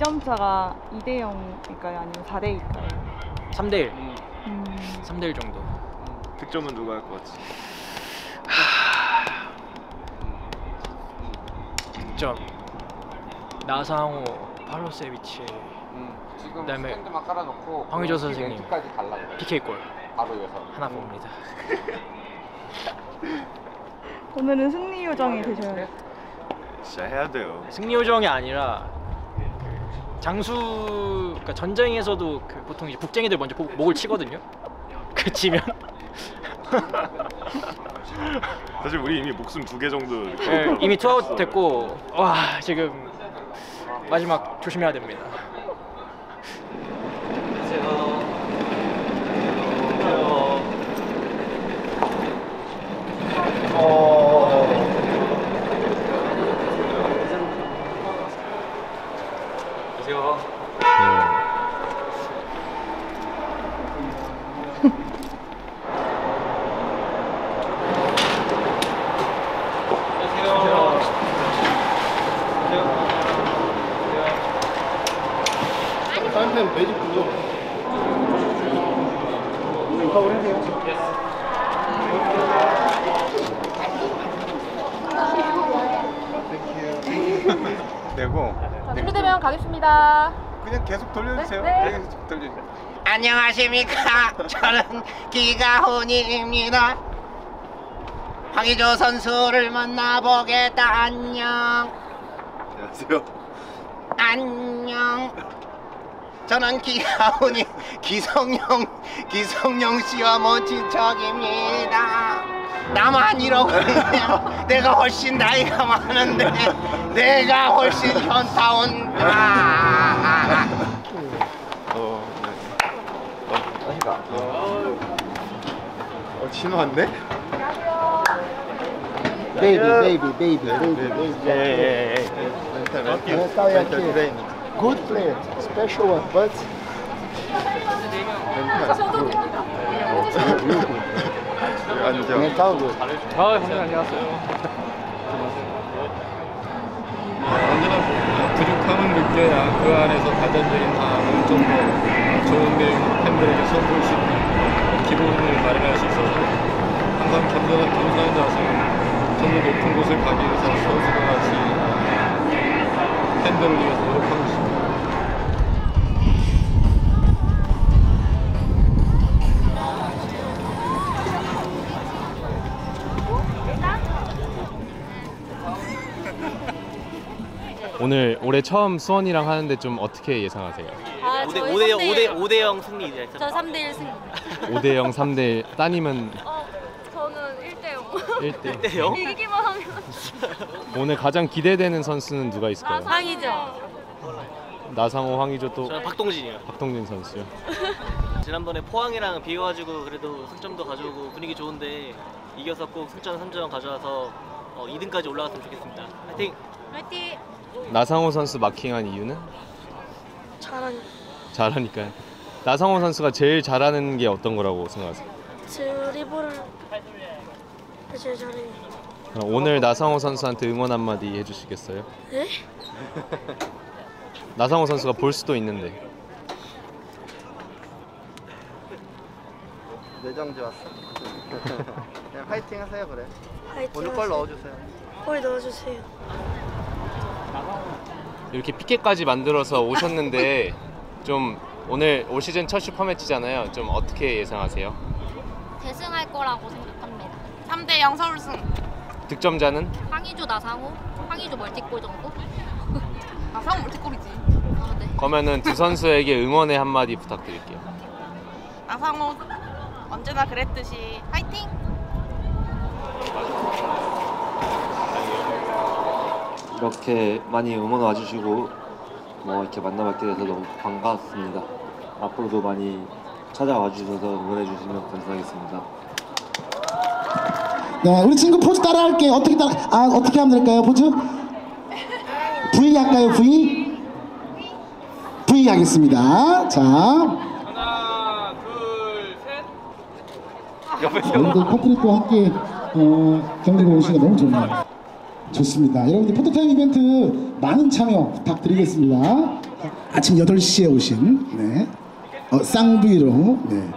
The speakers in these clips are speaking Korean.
2점 차가 2대 0일까요? 아니면 4대 2일까요? 3대 1. 음, 3대 1 정도. 득점은 누가 할 것 같지? 득점. 나상호, 팔로세비치, 음, 지금 그다음에 스탠드 만 깔아놓고 황의조 그 선생님. 왼쪽까지 달라요. PK 골 바로 이어서. 하나 봅니다. 오늘은 승리 요정이 되셔야 진짜 해야 돼요. 승리 요정이 아니라 그 장수 그러니까 전쟁에서도 그 보통 이제 북쟁이들 먼저 복- 목을 치거든요. 그 치면 사실 우리 이미 목숨 두 개 정도 이렇게 예, 이미 투아웃 됐고 와 지금 마지막 조심해야 됩니다. 딴 내고 준비되면 가겠습니다. 그냥 계속 돌려주세요. 네, 네. 계속 돌려주세요. 안녕하십니까. 저는 기가훈입니다. 황의조 선수를 만나보겠다. 안녕. 안녕하세요. 안녕. 저는 기가훈이 기성용 기성용 씨와 멋진 척입니다. 나만 이러고 있냐? 내가 훨씬 나이가 많은데 내가 훨씬 현타온. 아, 어, 네. 어, 어, 진호 왔네? 베이비, 베이비, 베이비, 베이비, 예, 예, 예. 네, 돼. Good player, special one, but 저도 됩니다. 앉아. mental good. 아 형님 안녕하세요. 언제나 부족함은 느껴야 그 안에서 발전적인 다음은 좀더 좋은 내용으로 팬들에게 선보일 수 있는 기본을 마련할 수 있어서 항상 겸손한 겸손한 자세는 좀더 높은 곳을 가기 위해서 선수가 같이 팬들을 위해서 노력하고 있습니다. 오늘 올해 처음 수원이랑 하는데 좀 어떻게 예상하세요? 아, 5대 저희 5대 3대 5대 5대 0 승리 이제. 저 3대 1 승. 5대 0, 3대 1 따님은 어, 저는 1대 0. 1대 1대 0. 이기기만 하면 오늘 가장 기대되는 선수는 누가 있을까요? 상이죠. 나상호, 황의조 또 저는 박동진이요. 박동진 선수요. 지난번에 포항이랑 비교가지고 그래도 승점도 가져오고 분위기 좋은데 이겨서 꼭 승점 3점 가져와서 어, 2등까지 올라갔으면 좋겠습니다. 파이팅! 화이팅. 나상호 선수 마킹한 이유는? 잘한 잘하니까요. 나상호 선수가 제일 잘하는 게 어떤 거라고 생각하세요? 드리블을 제일 잘해요. 오늘 나상호 선수한테 응원 한마디 해주시겠어요? 네? 나상호 선수가 볼 수도 있는데 내정지 왔어. 그냥 파이팅 하세요 그래. 화이팅 오늘 골 하세요. 넣어주세요. 골 넣어주세요. 이렇게 피켓까지 만들어서 오셨는데 좀 오늘 올 시즌 첫 슈퍼매치잖아요. 좀 어떻게 예상하세요? 대승할 거라고 생각합니다. 3대 0 서울승. 득점자는 황의조 나상호. 황의조 멀티골 정도? 나상호 멀티골이지. 아, 네. 그러면은 두 선수에게 응원의 한마디 부탁드릴게요. 나상호 언제나 그랬듯이 화이팅. 이렇게 많이 응원 와주시고 뭐 이렇게 만나뵙게 돼서 너무 반갑습니다. 앞으로도 많이 찾아와 주셔서 응원해 주시면 감사하겠습니다. 네, 우리 친구 포즈 따라할게. 어떻게 따라? 아, 어떻게 하면 될까요? 포즈? V 할까요? V? V 하겠습니다. 자, 하나, 둘, 셋. 여러분들 커플과 함께 어, 경기 보는 시간 너무 좋네요. 좋습니다. 여러분들 포토타임 이벤트 많은 참여 부탁드리겠습니다. 아침 8시에 오신 네. 어, 쌍부위로 네.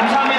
감사합니다.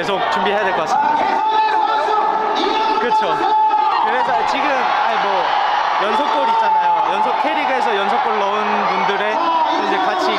계속 준비해야 될 것 같습니다. 그렇죠. 그래서 지금 아니 뭐 연속골 있잖아요. 연속 캐리가 해서 연속골 넣은 분들의 이제 같이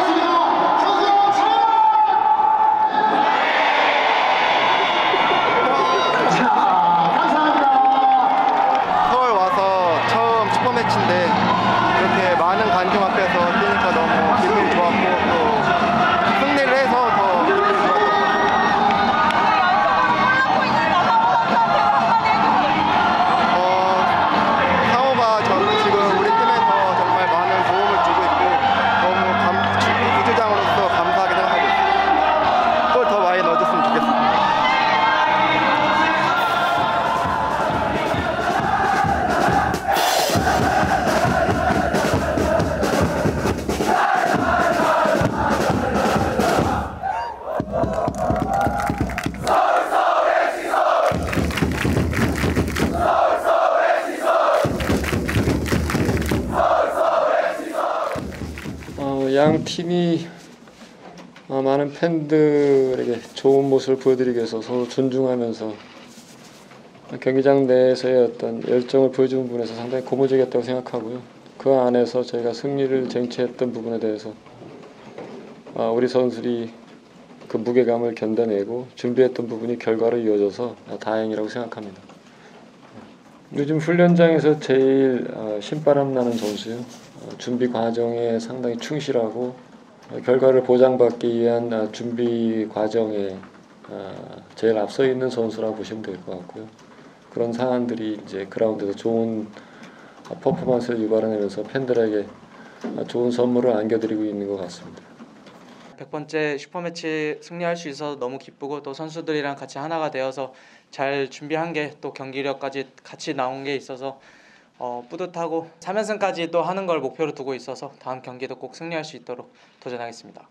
팀이 어, 많은 팬들에게 좋은 모습을 보여드리기 위해서 서로 존중하면서 경기장 내에서의 어떤 열정을 보여주는 부분에서 상당히 고무적이었다고 생각하고요. 그 안에서 저희가 승리를 쟁취했던 부분에 대해서 어, 우리 선수들이 그 무게감을 견뎌내고 준비했던 부분이 결과로 이어져서 어, 다행이라고 생각합니다. 요즘 훈련장에서 제일 어, 신바람 나는 선수요. 어, 준비 과정에 상당히 충실하고 어, 결과를 보장받기 위한 어, 준비 과정에 어, 제일 앞서 있는 선수라고 보시면 될 것 같고요. 그런 상황들이 이제 그라운드에서 좋은 어, 퍼포먼스를 유발해내면서 팬들에게 어, 좋은 선물을 안겨드리고 있는 것 같습니다. 100번째 슈퍼매치 승리할 수 있어서 너무 기쁘고 또 선수들이랑 같이 하나가 되어서 잘 준비한 게 또 경기력까지 같이 나온 게 있어서 어, 뿌듯하고 3연승까지 또 하는 걸 목표로 두고 있어서 다음 경기도 꼭 승리할 수 있도록 도전하겠습니다.